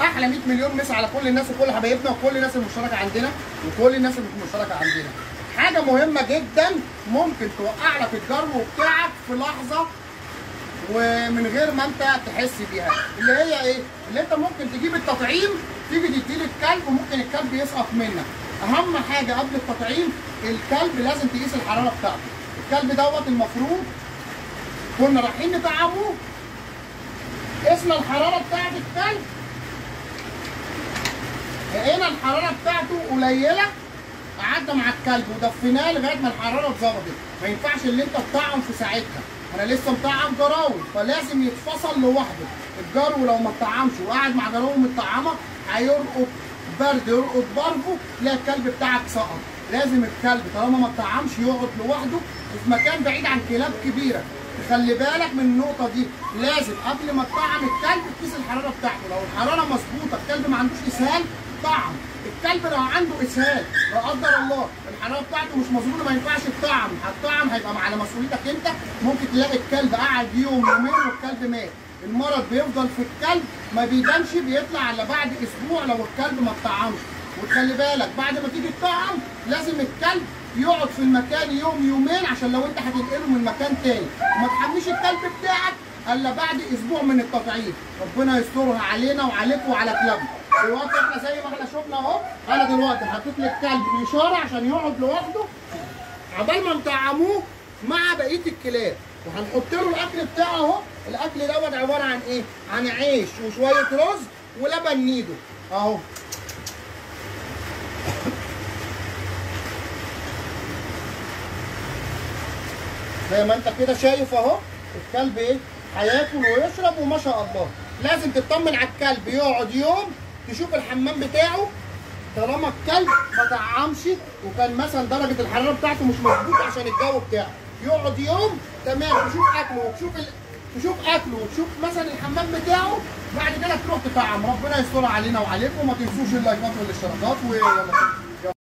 أحلى 100 مليون مسا على كل الناس وكل حبايبنا وكل الناس المشتركة عندنا وكل الناس اللي مش مشتركه عندنا. حاجة مهمة جدا ممكن توقع لك الجرو بتاعك في لحظة ومن غير ما انت تحس بيها. اللي هي إيه؟ اللي انت ممكن تجيب التطعيم تيجي تديه للكلب وممكن الكلب يسقط منك. أهم حاجة قبل التطعيم الكلب لازم تقيس الحرارة بتاعته. الكلب دوت المفروض كنا رايحين نطعمه قسنا الحرارة بتاعت الكلب الحرارة بتاعته قليلة قعدنا مع الكلب ودفيناه لغاية ما الحرارة اتظبطت. ما ينفعش اللي انت تطعم في ساعتها. أنا لسه مطعم جراوي فلازم يتفصل لوحده. الجرو لو ما اتطعمش وقعد مع جراوي متطعمة هيرقط برد يرقط برفه تلاقي الكلب بتاعك سقط. لازم الكلب طالما ما اتطعمش يقعد لوحده في مكان بعيد عن كلاب كبيرة. خلي بالك من النقطة دي. لازم قبل ما تطعم الكلب تقيس الحرارة بتاعته. لو الحرارة مظبوطة الكلب ما عندوش إسهال طعم الكلب لو عنده إسهال لا قدر الله الحرارة بتاعته مش مظبوطة ما ينفعش تطعم هتطعم هيبقى على مسؤوليتك أنت. ممكن تلاقي الكلب قعد يوم يومين والكلب مات. المرض بيفضل في الكلب ما بيبانش بيطلع على بعد أسبوع لو الكلب ما اتطعمش وتخلي بالك بعد ما تيجي تطعم لازم الكلب يقعد في المكان يوم يومين عشان لو أنت هتنقله من مكان تاني. وما تحميش الكلب بتاعك إلا بعد أسبوع من التطعيم ربنا يسترها علينا وعليكم وعلى كلابنا. دلوقتي إحنا زي ما إحنا شفنا اهو أنا دلوقتي حطيت للكلب اشاره عشان يقعد لوحده. عبال ما نطعموه مع بقية الكلاب. وهنحط له الأكل بتاعه اهو. الأكل دوت عبارة عن إيه؟ عن عيش وشوية رز ولبن نيدو اهو. زي ما انت كده شايف اهو الكلب إيه؟ هياكل ويشرب وما شاء الله. لازم تطمن على الكلب يقعد يوم تشوف الحمام بتاعه طالما الكلب ما طعمش وكان مثلا درجة الحرارة بتاعته مش مظبوطة عشان الجو بتاعه. يقعد يوم تمام تشوف أكله وتشوف ال... تشوف أكله وتشوف مثلا الحمام بتاعه بعد كده تروح تطعم ربنا يستر علينا وعليكم وما تنسوش اللايكات والاشتراكات ويلا